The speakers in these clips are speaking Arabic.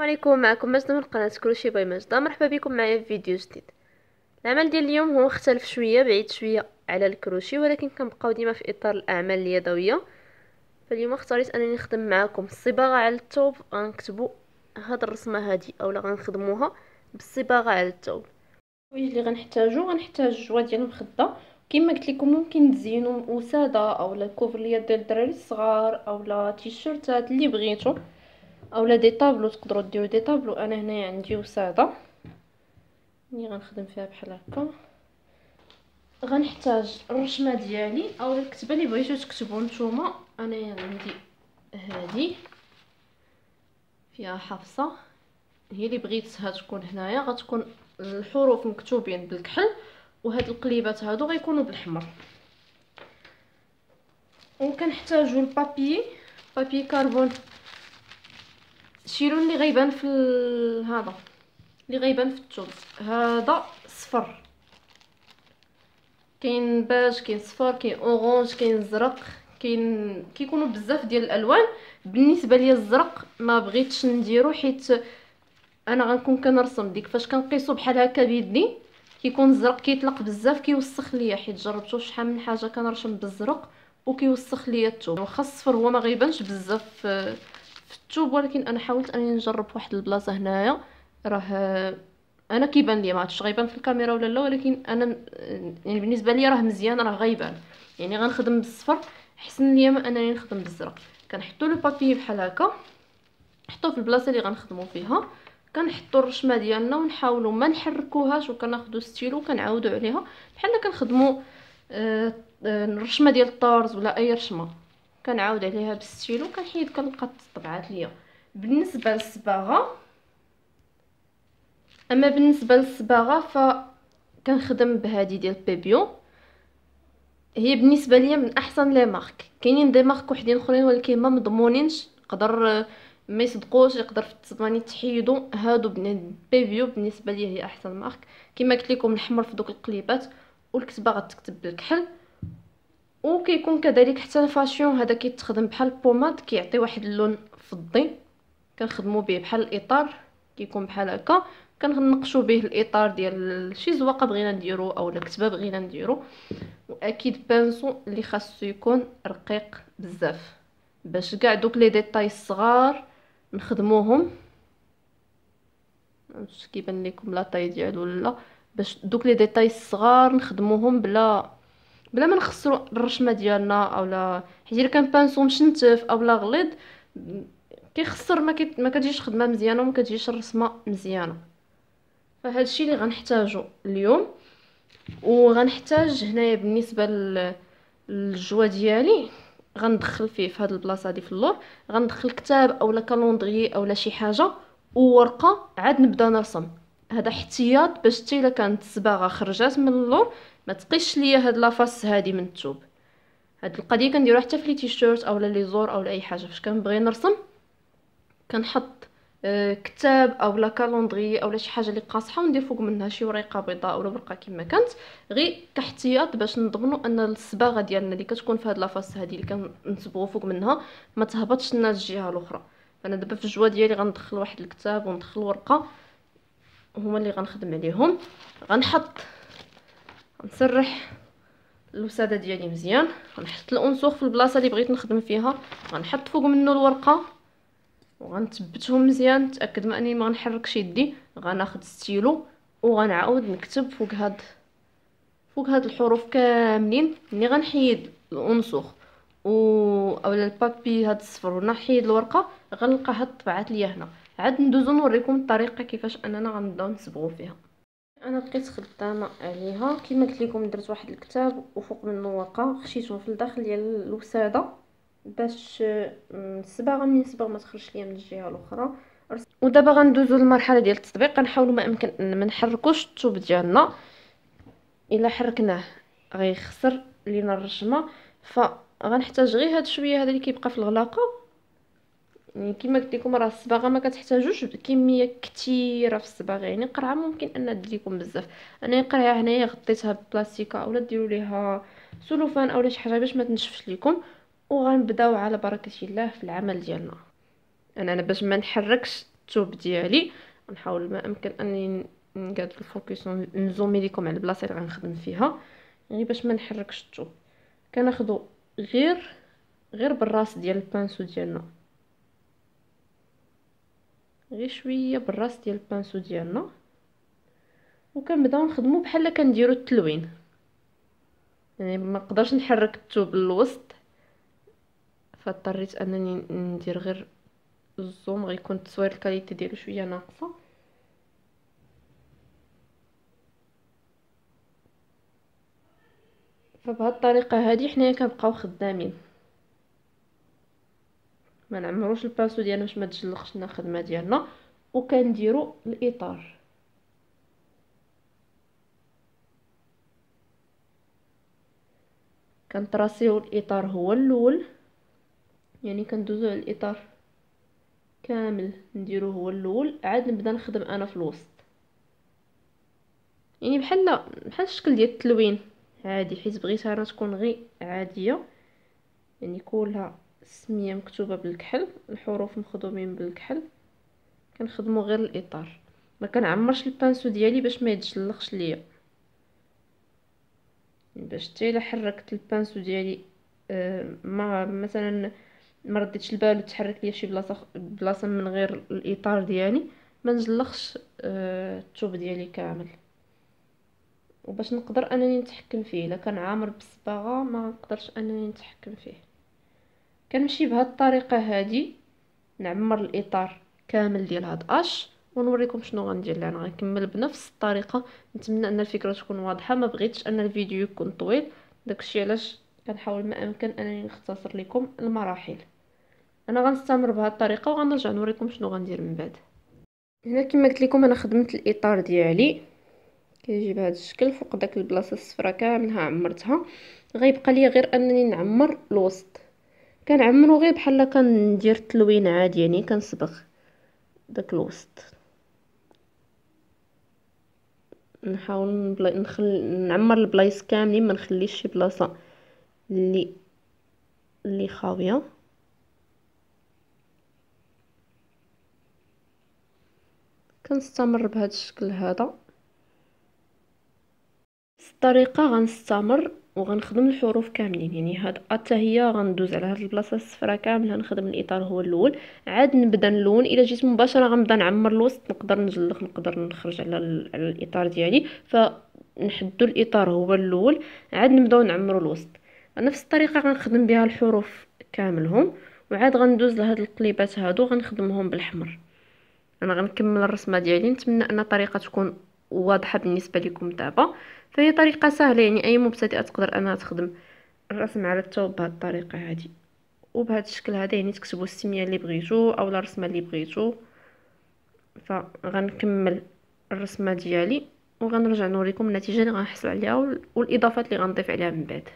السلام عليكم معكم ماجدة من قناة كلشي by ماجدة مرحبا بكم معايا في فيديو جديد. العمل ديال اليوم هو اختلف شوية بعيد شوية على الكروشي ولكن كنبقاو ديما في إطار الأعمال اليدوية. فاليوم اختاريت أنني نخدم معكم الصباغة على الثوب غنكتبوا هاد الرسمة هادي أولا غنخدموها بالصباغة على الثوب الحوايج اللي غنحتاجو غنحتاج جوا ديال المخده كما قلت لكم ممكن تزينوا وساده اولا couvre-lit ديال الدراري الصغار اولا تيشيرتات اللي بغيتو. اولا des tableaux تقدروا ديروا des tableaux. أنا هنايا عندي وساده ملي غنخدم فيها بحال هكا. غنحتاج الرشمة ديالي. أو الكتابه اللي بغيتو تكتبوا نتوما. انايا عندي هذه فيها حفصه هي اللي بغيتها تكون هنايا. غتكون الحروف مكتوبين بالكحل وهاد القليبات هادو غيكونوا بالحمر. وكنحتاجوا ال papier. papier carbone. شي لون اللي غيبان في هذا. اللي غيبان في الثوب هذا صفر. كاين باج كاين صفر كاين orange كاين زرق. كاين كيكونوا بزاف ديال الالوان. بالنسبة ليا الزرق ما بغيتش نديرو حيت أنا غنكون كنرسم ديك. فاش كنقيسو بحال هكا بيدي كيكون الزرق كيطلق بزاف كيوسخ ليا. حيت جربتو شحال من حاجة كنرسم بالزرق وكيوسخ ليا الثوب واخا الصفر هو ما غيبانش بزاف في الثوب ولكن أنا حاولت أني نجرب واحد البلاصة هنايا. راه أنا كيبان لي ما عرفتش غيبان في الكاميرا ولا لا ولكن أنا يعني بالنسبة لي راه مزيان راه غيبان. يعني غنخدم بالصفر احسن ليا ما أنني نخدم بالزرق. كنحطوا لو بابي بحال هكا نحطوه في البلاصة اللي غنخدموا فيها. كنحطوا الرشمة ديالنا ونحاولوا ما نحركوهاش وكناخذوا ستيلو كنعاودوا عليها. بحال كنخدموا آه الرشمة ديال الطارز ولا أي رشمة. كنعاود عليها بالستيلو كنحيد كنلقى طبعات ليا. بالنسبة للصباغة أما بالنسبة للصباغة ف كنخدم بهذه ديال بيبيو. هي بالنسبة ليا من أحسن لي مارك. كاينين دي مارك وحدين أخرين ولكن ما مضمونينش. نقدر ما يصدقوش يقدر في الثمانية تحيدوا هادو Pébéo بالنسبة ليا هي أحسن marque. كما قلت لكم الحمر في دوك القليبات والكتابه غتكتب بالكحل. وكيكون كذلك حتى الفاشيون هذا كيتخدم بحال ال pommade كيعطي واحد اللون فضي كنخدموا به بحال الإطار كيكون بحال هكا. كنقشوا به الإطار ديال شي زواقة بغينا نديرو أو الكتابه بغينا نديرو. وأكيد pinceau اللي خاصو يكون رقيق بزاف. باش كاع دوك les détails الصغار نخدموهم. واش كيبان لكم la taille ديالو ولا باش دوك les détails الصغار نخدموهم بلا بلا ما نخسروا الرشمة ديالنا اولا حيت إلا كان pinceau مشنتف اولا غليظ كيخسر ما كي ما كتجيش خدمة مزيانة وما كتجيش الرسمة مزيانة. فهاد الشيء اللي غنحتاجو اليوم. وغنحتاج هنايا بالنسبة للجوا ديالي غندخل فيه في هاد البلاصة هادي في اللور. غندخل كتاب اولا calendrier اولا شي حاجة وورقة عاد نبدأ نرسم. هذا احتياط باش حتى إلا كانت الصباغه خرجات من اللور ما تقيش ليا هاد la face هادي من الثوب هاد القضية كنديروها حتى في les t-shirts اولا ليزور اولا اي حاجة. فاش كنبغي نرسم كنحط آه كتاب اولا calendrier اولا شي حاجة اللي قاصحة وندير فوق منها شي ورقة بيضاء اولا ورقة كما كانت. غير كاحتياط باش نضمنوا أن الصباغة ديالنا اللي كتكون في هاد la face هادي اللي كنصبغوا فوق منها ما تهبطش لنا الجهة الأخرى. أنا دابا في الجوا ديالي غندخل واحد الكتاب وندخل ورقة هما اللي غنخدم عليهم. غنحط نسرح الوسادة ديالي مزيان. غنحط الانسوخ في البلاصة اللي بغيت نخدم فيها. غنحط فوق منه الورقة وغنثبتهم مزيان. نتأكد ما أني ما غنحركش يدي. غناخذ ستيلو وغنعاود نكتب فوق هاد فوق هاد الحروف كاملين. ملي غنحيد الانسوخ و اولا البابي هاد الصفر ونحيد الورقة غنلقى هاد الطبعات ليا هنا. عاد ندوزو نوريكم الطريقة كيفاش أننا غنبداو نصبغو فيها. أنا بقيت خدامة عليها. كما قلت لكم درت واحد الكتاب وفوق منه ورقه خشيته في الداخل ديال الوسادة باش الصباغه من الصباغ ما تخرجش ليا من الجهة الأخرى. ودابا غندوزو للمرحلة ديال التطبيق. غنحاولوا ما امكن ما نحركوش الثوب ديالنا. إلا حركناه غيخسر لينا الرشمه فغنحتاج غير هاد شوية هذا اللي كيبقى في الغلاقة. كما قلت لكم راه الصباغة ما كتحتاجوش بكميه كثيره في الصباغة. يعني قرعة ممكن أن تجيكم بزاف. أنا قرعة هنايا غطيتها ببلاستيكه اولا ديروا ليها سلوفان اولا شي حاجة باش ما تنشفش لكم. وغنبداو على بركة الله في العمل ديالنا. أنا أنا باش ما نحركش الثوب ديالي غنحاول ما أمكن أني نقاد ال focus نزومي لكم على البلاصة اللي غنخدم فيها. غير باش ما نحركش الثوب كناخذوا غير غير بالراس ديال ال pinceau ديالنا. غير شوية بالراس ديال ال pinceau ديالنا. وكنبداو نخدمو بحال كنديرو التلوين. يعني ما نقدرش نحرك الثوب للوسط. فاضطريت أنني ندير غير ال zoom غيكون التصوير ال qualité ديالو شوية ناقصة. فبهاد الطريقة هذه حنايا كنبقاو خدامين. ما نعمروش ال pinceau ديالنا باش ما تجلخش لنا الخدمة ديالنا وكنديروا الإطار. كنطراسيو الإطار هو الأول يعني كندوزو على الإطار كامل نديرو هو الأول عاد نبدا نخدم أنا في الوسط. يعني بحال بحال الشكل ديال التلوين عادي حيت بغيتها تكون غير عادية يعني كلها السمية مكتوبة بالكحل الحروف مخدومين بالكحل. كنخدمو غير الإطار. ما كنعمرش ال pinceau ديالي باش ما يتجلخش ليا. باش حتى إلا حركت ال pinceau ديالي آه ما مثلا ما رديتش البال تحرك ليا شي بلاصة بلاصة من غير الإطار ديالي ما نجلخش آه الثوب ديالي كامل. وباش نقدر أنني نتحكم فيه. إلا كان عامر بالصباغه ما نقدرش أنني نتحكم فيه. كنمشي بهاد الطريقة هادي نعمر الإطار كامل ديال هاد أش ونوريكم شنو غندير أنا غنكمل بنفس الطريقة. نتمنى أن الفكرة تكون واضحة. ما بغيتش أن الفيديو يكون طويل. داكشي علاش كنحاول ما أمكن أنني نختصر لكم المراحل. أنا غنستمر بهاد الطريقة وغنرجع نوريكم شنو غندير من بعد. هنا كما قلت لكم أنا خدمت الإطار ديالي. كيجي بهذا الشكل فوق داك البلاصة الصفراء كاملها عمرتها. غيبقى لي غير أنني نعمر الوسط. كنعمرو غير بحال كندير تلوين عادي يعني كنصبغ داك الوسط. نحاول نخل... نعمر البلايص كاملين ما نخليش شي بلاصة اللي اللي خاوية. كنستمر بهذا الشكل هذا. الطريقة غنستمر. وغنخدم الحروف كاملين. يعني هاد حتى هي غندوز على هاد البلاصة الصفراء كامله نخدم الإطار هو الأول. عاد نبدأ نلون. إلا جيت مباشرة غنبدأ نعمر الوسط نقدر نجلق نقدر نخرج على, على الإطار ديالي. فنحدو الإطار هو الأول. عاد نبداو نعمرو الوسط. نفس الطريقة غنخدم بها الحروف كاملهم. وعاد غندوز لهاد القليبات هادو غنخدمهم بالاحمر أنا غنكمل الرسمة ديالي. نتمنى أن الطريقة تكون واضحة بالنسبة لكم دابا. فهي طريقة سهلة يعني أي مبتدئة تقدر أنها تخدم الرسم على الثوب بهذه الطريقة هذه. وبهذا الشكل هذا يعني تكتبوا السمية اللي بغيتو أو الرسمه اللي بغيتو. فغنكمل الرسمة ديالي وغنرجع نوريكم النتيجة اللي غنحصل عليها والإضافات اللي غنضيف عليها من بعد.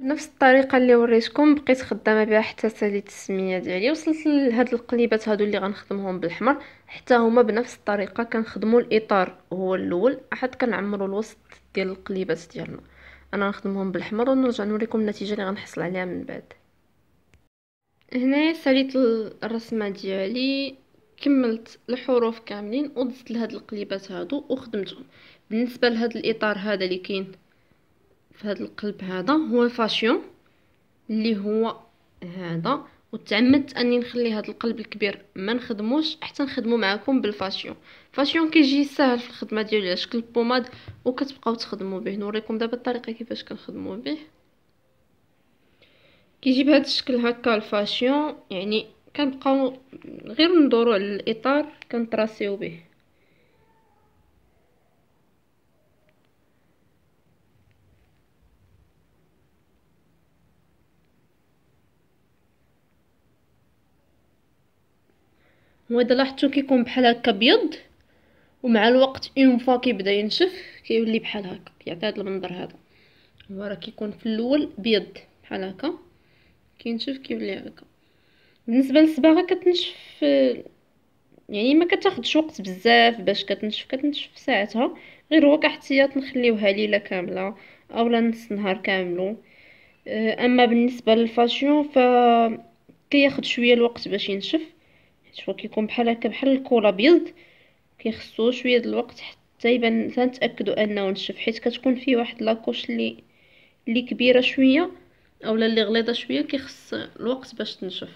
بنفس الطريقة اللي وريتكم بقيت خدامة بها حتى ساليت السميه ديالي. وصلت لهاد القليبات هادو اللي غنخدمهم بالاحمر حتى هما بنفس الطريقة كنخدموا الإطار هو الأول. عاد كنعمروا الوسط ديال القليبات ديالنا. أنا نخدمهم بالاحمر ونرجع نوريكم النتيجة اللي غنحصل عليها من بعد. هنا ساليت الرسمة ديالي. كملت الحروف كاملين ودزت لهاد القليبات هادو وخدمتهم. بالنسبة لهاد الإطار هذا اللي كاين في هذا القلب هذا هو الفاشيون اللي هو هذا وتعمدت أني نخلي هذا القلب الكبير ما نخدموش حتى نخدمو معكم بالفاشيون. فاشيون كيجي ساهل في الخدمة ديالو على شكل بوماد وكتبقاو تخدموا به نوريكم دابا الطريقة كيفاش كنخدموا به كيجي بهذا الشكل هكا الفاشيون يعني كنبقاو غير ندورو على الإطار كنطراسيو به هو اذا لاحظتوا كيكون بحال هكا ابيض ومع الوقت une fois كيبدا ينشف كيولي بحال هكا كيعطي هذا المنظر هذا. هو راه كيكون في الأول بيض بحال هكا كينشف كيولي هكا. بالنسبة للصباغه كتنشف يعني ما كتاخدش وقت بزاف باش كتنشف كتنشف في ساعتها. غير هو كاحتياط نخليوها ليلة كاملة اولا نص نهار كاملو. أما بالنسبة للفاشيون ف كياخد شوية الوقت باش ينشف. شوفوا كيكون بحال هكا بحال ال colle ابيض كيخصو شوية د الوقت حتى يبان تنتاكدوا أنه نشف حيت كتكون فيه واحد la couche اللي اللي كبيرة شوية أولا اللي غليظة شوية كيخص الوقت باش تنشف.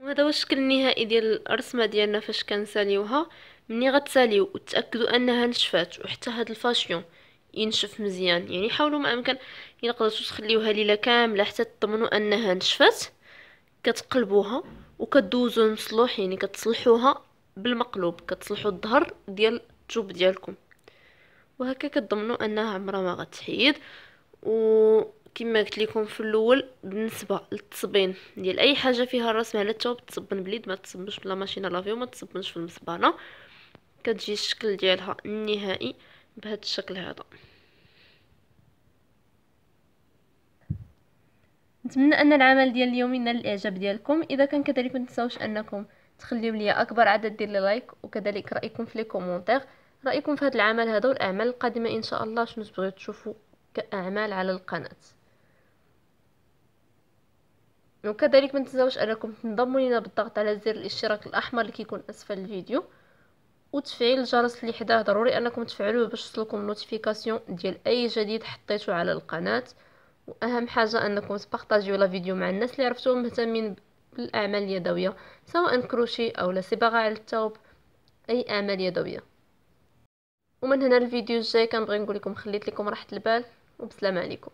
وهذا هو الشكل النهائي ديال الرسمه ديالنا فاش كنساليوها. ملي غتساليو وتاكدوا أنها نشفات وحتى هاد الفاشيون ينشف مزيان يعني حاولوا ما أمكن إلا قدرتوا تخليوها ليلة كاملة حتى تضمنوا أنها نشفات كتقلبوها. وكدوزو مصلوح يعني كتصلحوها بالمقلوب كتصلحوا الظهر ديال الثوب ديالكم. وهكا كتضمنوا أنها عمرها ما غتحيد. وكما قلت لكم في الأول بالنسبة للتصبين ديال أي حاجة فيها الرسم على الثوب تصبن باليد ما تصبنش بلا ماشينة لافيو ما تصبنش في المصبانه كتجي الشكل ديالها النهائي بهذا الشكل هذا. نتمنى أن العمل ديال اليوم ينال الإعجاب ديالكم. إذا كان كذلك ما تنساوش أنكم تخليو لي أكبر عدد ديال like وكذلك رأيكم في les commentaires. رأيكم في هذا العمل هذا والاعمال القادمة إن شاء الله شنو تبغيو تشوفوا كأعمال على القناة. وكذلك ما تنساوش أنكم تنضموا لينا بالضغط على زر الاشتراك الأحمر اللي كيكون أسفل الفيديو. وتفعيل الجرس اللي حداه ضروري أنكم تفعلوه باش تصلكم ال notification ديال أي جديد حطيته على القناة. واهم حاجة أنكم تبارطاجيو la vidéo مع الناس اللي عرفتوهم مهتمين بالأعمال اليدوية سواء كروشي أو لا صباغة على الثوب أي أعمال يدوية. ومن هنا الفيديو الجاي كنبغي نقول لكم خليت لكم راحة البال وبسلامه عليكم.